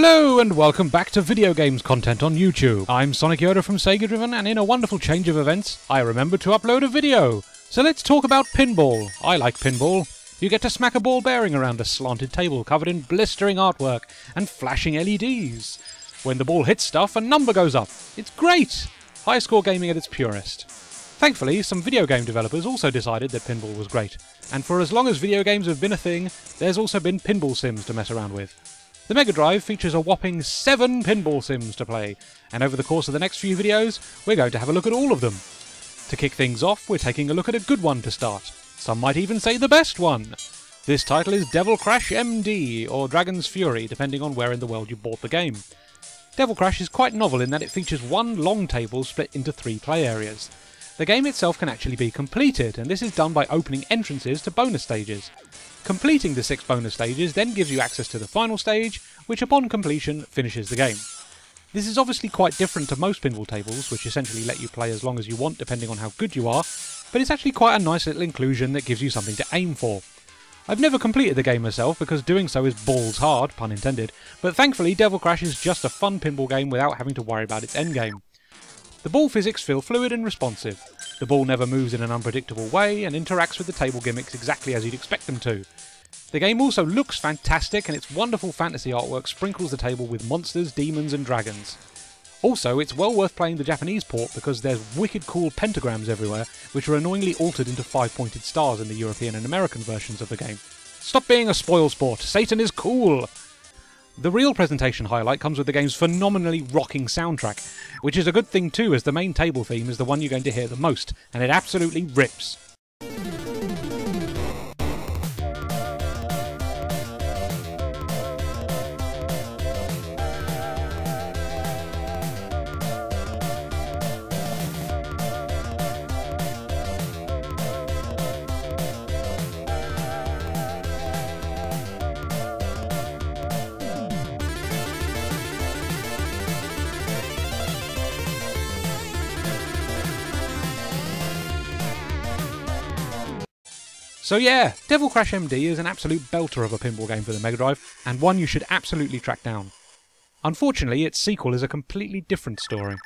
Hello and welcome back to video games content on YouTube. I'm Sonic Yoda from Sega Driven and in a wonderful change of events, I remembered to upload a video. So let's talk about pinball. I like pinball. You get to smack a ball bearing around a slanted table covered in blistering artwork and flashing LEDs. When the ball hits stuff, a number goes up. It's great! High score gaming at its purest. Thankfully, some video game developers also decided that pinball was great, and for as long as video games have been a thing, there's also been pinball sims to mess around with. The Mega Drive features a whopping seven pinball sims to play, and over the course of the next few videos, we're going to have a look at all of them. To kick things off, we're taking a look at a good one to start. Some might even say the best one. This title is Devil Crash MD, or Dragon's Fury, depending on where in the world you bought the game. Devil Crash is quite novel in that it features one long table split into three play areas. The game itself can actually be completed, and this is done by opening entrances to bonus stages. Completing the six bonus stages then gives you access to the final stage, which upon completion finishes the game. This is obviously quite different to most pinball tables, which essentially let you play as long as you want depending on how good you are, but it's actually quite a nice little inclusion that gives you something to aim for. I've never completed the game myself because doing so is balls hard, pun intended, but thankfully Devil Crash is just a fun pinball game without having to worry about its endgame. The ball physics feel fluid and responsive. The ball never moves in an unpredictable way and interacts with the table gimmicks exactly as you'd expect them to. The game also looks fantastic and its wonderful fantasy artwork sprinkles the table with monsters, demons and dragons. Also, it's well worth playing the Japanese port because there's wicked cool pentagrams everywhere, which are annoyingly altered into five pointed stars in the European and American versions of the game. Stop being a spoil sport, Satan is cool! The real presentation highlight comes with the game's phenomenally rocking soundtrack, which is a good thing too, as the main table theme is the one you're going to hear the most, and it absolutely rips. So yeah, Devil Crash MD is an absolute belter of a pinball game for the Mega Drive, and one you should absolutely track down. Unfortunately, its sequel is a completely different story.